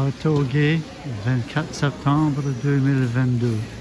Châteauguay, 24 septembre 2022.